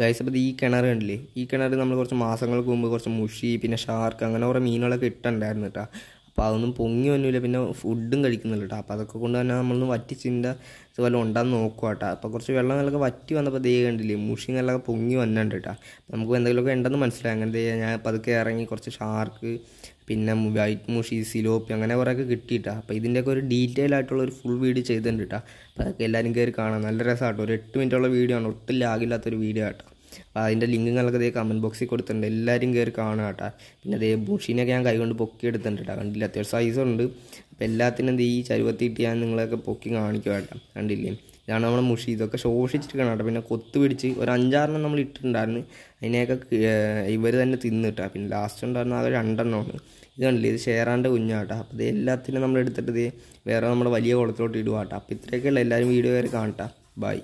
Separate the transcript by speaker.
Speaker 1: Guys അപ്പോൾ ഈ കിണർ കണ്ടില്ലേ? ഈ കിണർ നമ്മൾ കുറച്ച് മാസങ്ങൾക്ക് മുമ്പ് കുറച്ച് മുഷി പിന്നെ ഷാർക്ക് അങ്ങനെ കുറേ മീനുകളൊക്കെ ഇട്ടുണ്ടായിരുന്നു കേട്ടോ. അപ്പോൾ അതൊന്നും പൊങ്ങി വന്നില്ല പിന്നെ ഫുഡും കഴിക്കുന്നില്ല കേട്ടോ അപ്പോൾ അതൊക്കെ കൊണ്ട് തന്നെ നമ്മളൊന്ന് വറ്റിച്ചിന്റെ ഇതുപോലെ ഉണ്ടാന്ന് നോക്കുക കേട്ടോ അപ്പോൾ കുറച്ച് വെള്ളം നല്ലൊക്കെ വറ്റി വന്നപ്പോൾ ദേ കണ്ടില്ലേ മുഷി നല്ലൊക്കെ പൊങ്ങി വന്നിട്ടുണ്ട് കേട്ടോ നമുക്ക് എന്തെങ്കിലുമൊക്കെ ഉണ്ടെന്ന് മനസ്സിലായി. അങ്ങനെ ചെയ്യാം ഞാൻ പതുക്കെ ഇറങ്ങി കുറച്ച് ഷാർക്ക് പിന്നെ വൈറ്റ് മുഷി സിലോപ്പി അങ്ങനെ കുറേയൊക്കെ കിട്ടിയിട്ടാ അപ്പോൾ ഇതിന്റെയൊക്കെ ഒരു ഡീറ്റെയിൽ ആയിട്ടുള്ള ഒരു ഫുൾ വീഡിയോ ചെയ്തിട്ടുണ്ട് കേട്ടോ അപ്പോൾ അതൊക്കെ എല്ലാവരും കയറി കാണാം. നല്ല രസമാട്ടോ ഒരു എട്ട് മിനിറ്റുള്ള വീഡിയോ ആണ്. ഒട്ടും ലാഗില്ലാത്തൊരു വീഡിയോ കേട്ടോ അതിന്റെ ലിങ്കുകളൊക്കെ ദേ കമന്റ് ബോക്സിൽ കൊടുത്തിട്ടുണ്ട്. എല്ലാവരും കയറി കാണുക കേട്ടോ. പിന്നെ ദേ ബുഷീനൊക്കെ ഞാൻ കൈകൊണ്ട് പൊക്കി എടുത്തിട്ടുണ്ട് കേട്ടോ. കണ്ടില്ല? അത്യാവശ്യം സൈസുണ്ട് അപ്പോൾ എല്ലാത്തിനും എന്ത് ഈ ചരുവത്തിയിട്ട് ഞാൻ നിങ്ങളെയൊക്കെ പൊക്കി കാണിക്കുക കേട്ടോ. കണ്ടില്ലേ? ഇതാണ് നമ്മുടെ മുഷി. ഇതൊക്കെ ശോഷിച്ചിട്ട് കാണാം കേട്ടോ. പിന്നെ കൊത്ത് പിടിച്ച് ഒരു അഞ്ചാറെണ്ണം നമ്മൾ ഇട്ടിട്ടുണ്ടായിരുന്നു. അതിനെയൊക്കെ ഇവർ തന്നെ തിന്നിട്ടാ പിന്നെ ലാസ്റ്റ് ഉണ്ടായിരുന്ന ആകെ രണ്ടെണ്ണമാണ്. ഇത് കണ്ടില്ലേ? ഇത് ഷെയറാന്റെ കുഞ്ഞാട്ടോ അപ്പോൾ ഇത് എല്ലാത്തിനും നമ്മൾ എടുത്തിട്ട് ഇത് വേറെ നമ്മുടെ വലിയ കുളത്തിലോട്ട് ഇടുക കേട്ടോ. അപ്പോൾ ഇത്രയൊക്കെയുള്ള എല്ലാവരും വീഡിയോ വരെ കാണട്ടാ ബൈ